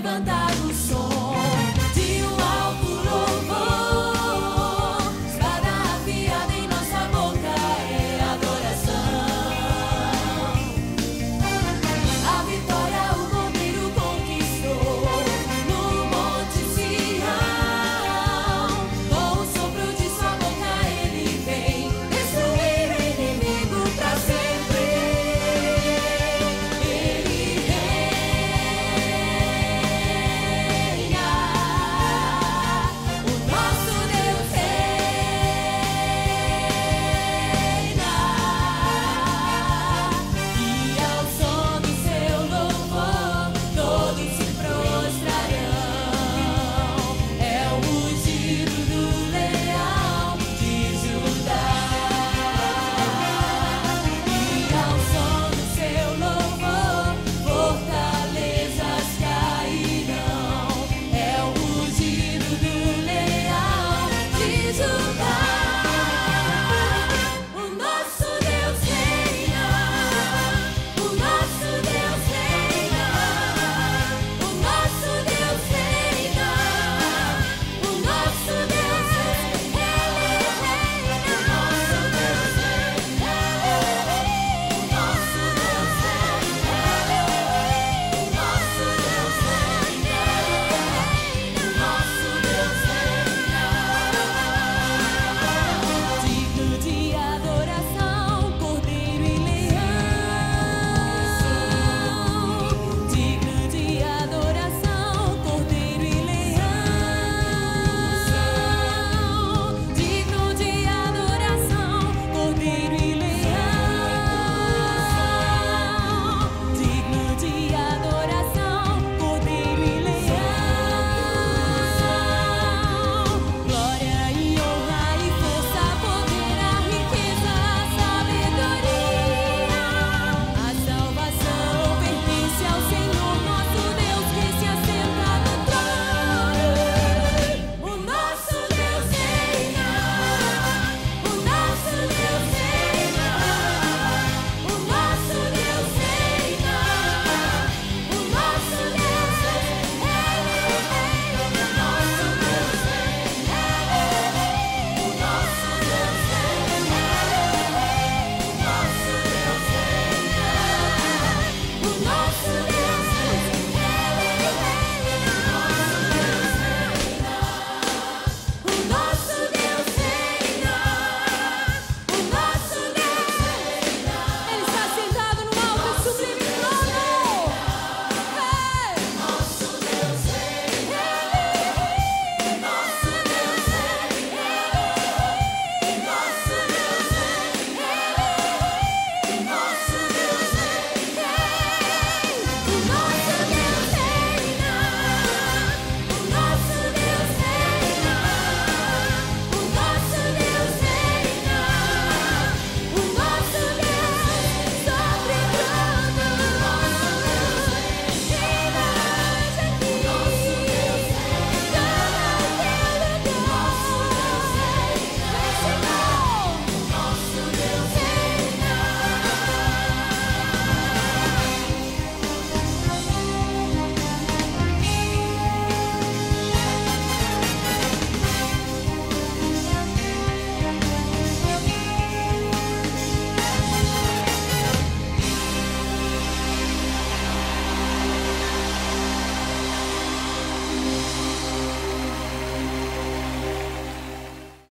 levantar.